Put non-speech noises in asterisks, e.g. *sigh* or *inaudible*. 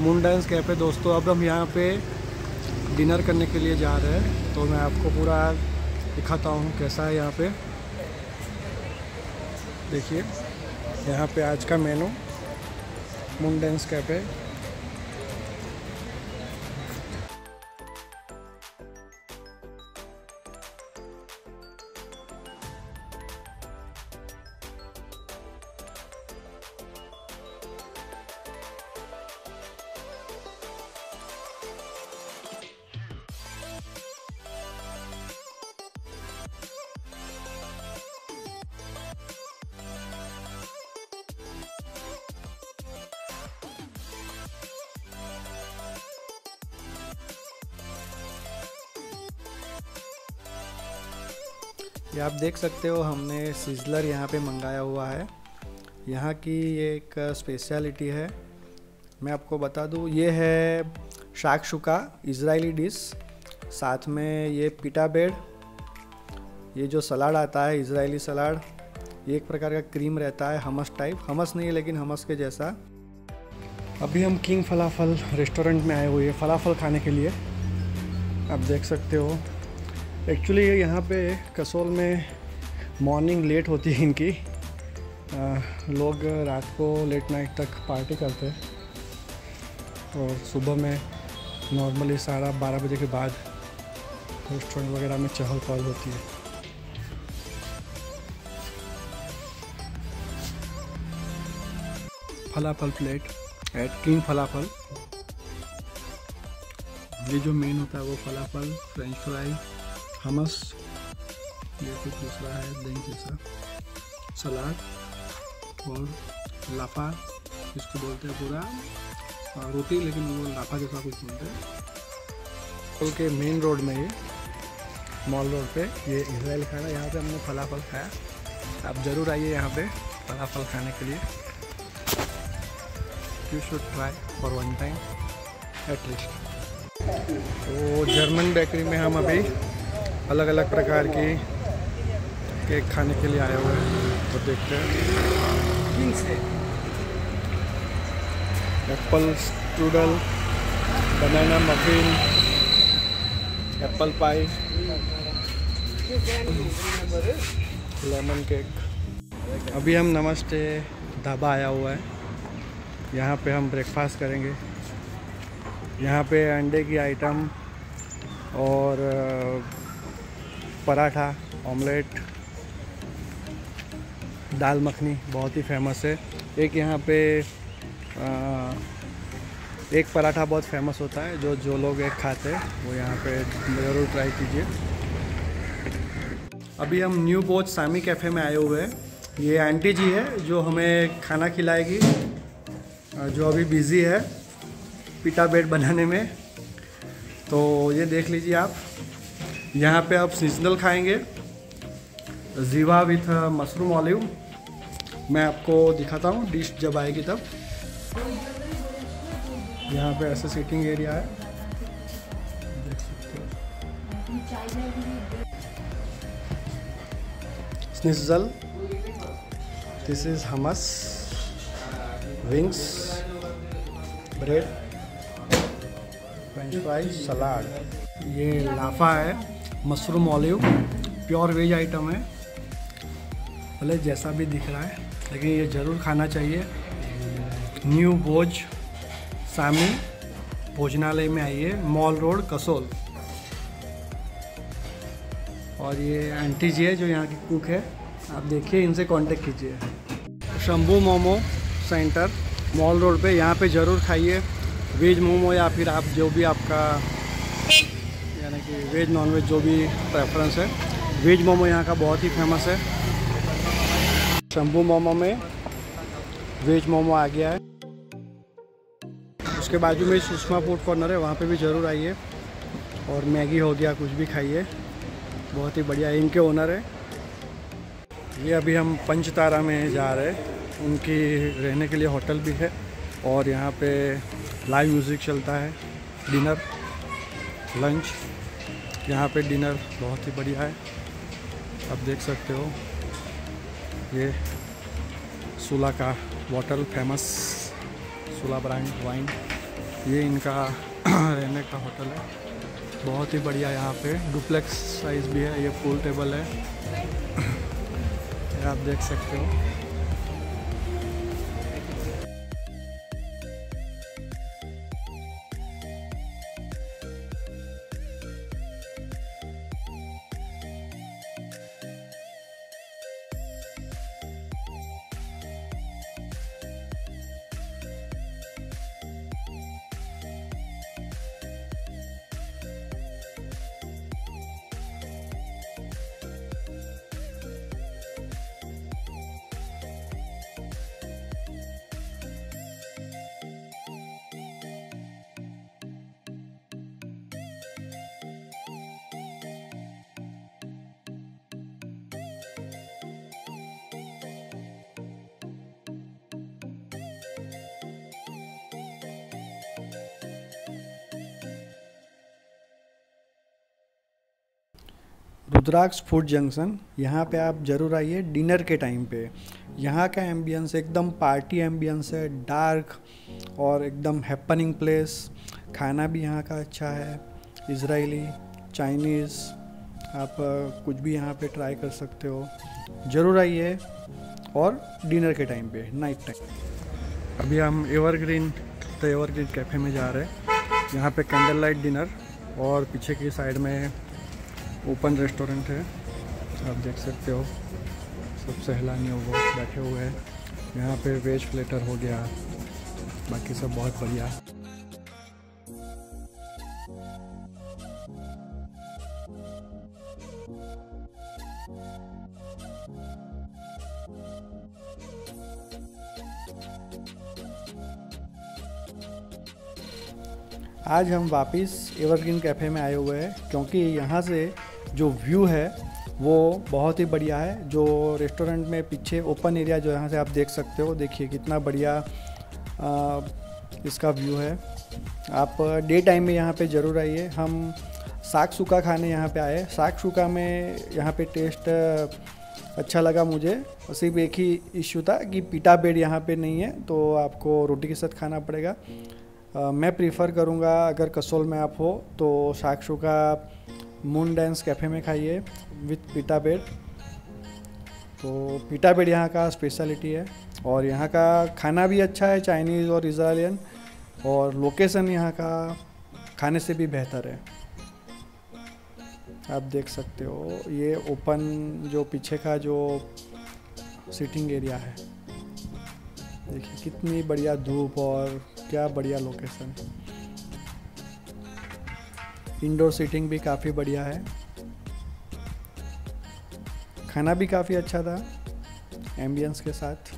Moon dance cafe दोस्तों, अब हम यहाँ पे डिनर करने के लिए जा रहे हैं। तो मैं आपको पूरा दिखाता हूँ कैसा है यहाँ पे। देखिए, यहाँ पे आज का मेनू मून डांस कैफ़े ये आप देख सकते हो, हमने सिजलर यहाँ पे मंगाया हुआ है। यहाँ की ये एक स्पेशलिटी है। मैं आपको बता दूँ, ये है शाक शुका इजरायली डिश साथ में ये पिटा बेड ये जो सलाड आता है इजरायली सलाड, ये एक प्रकार का क्रीम रहता है हमस टाइप हमस नहीं है, लेकिन हमस के जैसा। अभी हम किंग फलाफल रेस्टोरेंट में आए हुए हैं, फलाफल खाने के लिए। आप देख सकते हो। एक्चुअली यहाँ पे कसोल में मॉर्निंग लेट होती है इनकी। आ, लोग रात को लेट नाइट तक पार्टी करते हैं। और सुबह में नॉर्मली साढ़ा बारह बजे के बाद रेस्टोरेंट वगैरह में चहल पहल होती है। Falafel plate at King Falafel. ये जो मेन होता है वो फलाफल फ्रेंच फ्राई हमस ये कुछ दूसरा है, दही जैसा। सलाद और लाफा इसको बोलते हैं पूरा। रोटी, लेकिन वो लाफा जैसा कुछ बोलते हैं। पुल के मेन रोड में ये मॉल रोड पे, ये इसराइल खाना, यहाँ पे हमने फलाफल खाया। आप ज़रूर आइए यहाँ पे, फलाफल खाने के लिए। You should try for one time at least तो जर्मन बेकरी में हम अभी अलग अलग प्रकार की केक खाने के लिए आए हुए हैं। तो देखते हैं। Apple strudel banana muffin apple pie lemon cake अभी हम नमस्ते ढाबा आया हुआ है। यहाँ पे हम ब्रेकफास्ट करेंगे। यहाँ पे अंडे की आइटम और पराठा ऑमलेट दाल मखनी बहुत ही फ़ेमस है। एक यहाँ पे आ, एक पराठा बहुत फ़ेमस होता है जो जो लोग एक खाते हैं वो यहाँ पे ज़रूर ट्राई कीजिए। अभी हम न्यू बोच सामी कैफ़े में आए हुए हैं। ये आंटी जी है जो हमें खाना खिलाएगी। जो अभी बिज़ी है पिटा बेड बनाने में। तो ये देख लीजिए आप। यहाँ पे आप सीजनल खाएँगे। जीवा विथ मशरूम ऑलिव मैं आपको दिखाता हूँ डिश जब आएगी तब। यहाँ पे ऐसे सीटिंग एरिया है। स्निजल this is hummus wings bread French fries salad ये लाफा है। Mushroom olive, pure veg item है। भले जैसा भी दिख रहा है, लेकिन ये ज़रूर खाना चाहिए। न्यू भोज, सामी भोजनालय में आइए मॉल रोड, कसोल। और ये आंटी जी है जो यहाँ की कुक है। आप देखिए, इनसे कांटेक्ट कीजिए। Shambhu momo centre, mall road पे। यहाँ पे ज़रूर खाइए। वेज मोमो या फिर आप, जो भी आपका यानी कि वेज नॉन वेज जो भी प्रेफरेंस है। वेज मोमो यहाँ का बहुत ही फ़ेमस है। शंभू मोमो में वेज मोमो आ गया है। उसके बाजू में सुषमा फ़ूड कॉर्नर है, वहाँ पे भी ज़रूर आइए। और मैगी हो गया, कुछ भी खाइए। बहुत ही बढ़िया, इनके ओनर है। ये अभी हम पंचतारा में जा रहे हैं। उनकी रहने के लिए होटल भी है। और यहाँ पे लाइव म्यूज़िक चलता है डिनर लंच। यहाँ पे डिनर बहुत ही बढ़िया है। आप देख सकते हो। ये सुला का bottle famous Sula brand wine ये इनका *clears throat* रहने का होटल है। बहुत ही बढ़िया यहाँ पे। डुप्लेक्स साइज़ भी है। ये पूल टेबल है। *clears throat* आप देख सकते हो। रुद्राक्ष फ़ूड जंक्शन, यहाँ पे आप ज़रूर आइए डिनर के टाइम पे। यहाँ का एम्बियंस एकदम पार्टी एम्बियंस है डार्क और एकदम हैपनिंग प्लेस खाना भी यहाँ का अच्छा है इसराइली चाइनीज़ आप कुछ भी यहाँ पे ट्राई कर सकते हो। ज़रूर आइए और डिनर के टाइम पे नाइट टाइम अभी हम एवरग्रीन द एवरग्रीन कैफ़े में जा रहे हैं। यहाँ पे कैंडल लाइट डिनर और पीछे की साइड में ओपन रेस्टोरेंट है। आप देख सकते हो, सब सहलानी हो वो बैठे हुए हैं। यहाँ पे वेज प्लेटर हो गया, बाकी सब बहुत बढ़िया। आज हम वापस एवरग्रीन कैफ़े में आए हुए हैं, क्योंकि यहाँ से जो व्यू है वो बहुत ही बढ़िया है। जो रेस्टोरेंट में पीछे ओपन एरिया जो यहाँ से आप देख सकते हो देखिए कितना बढ़िया इसका व्यू है। आप डे टाइम में यहाँ पे ज़रूर आइए। हम साग सूखा खाने यहाँ पे आए। साग सूखा में यहाँ पे टेस्ट अच्छा लगा मुझे। सिर्फ़ एक ही इश्यू था कि पीटा बेड यहाँ पे नहीं है तो आपको रोटी के साथ खाना पड़ेगा। आ, मैं प्रीफर करूँगा अगर कसोल में आप हो तो साग सूखा मून डांस कैफ़े में खाइए विथ पीटा बेड तो पीटा बेड यहाँ का स्पेशलिटी है और यहाँ का खाना भी अच्छा है चाइनीज़ और इसराइलियन और लोकेशन यहाँ का खाने से भी बेहतर है। आप देख सकते हो, ये ओपन जो पीछे का जो सिटिंग एरिया है। देखिए कितनी बढ़िया धूप और क्या बढ़िया लोकेशन इंडोर सीटिंग भी काफ़ी बढ़िया है। खाना भी काफ़ी अच्छा था एम्बियंस के साथ।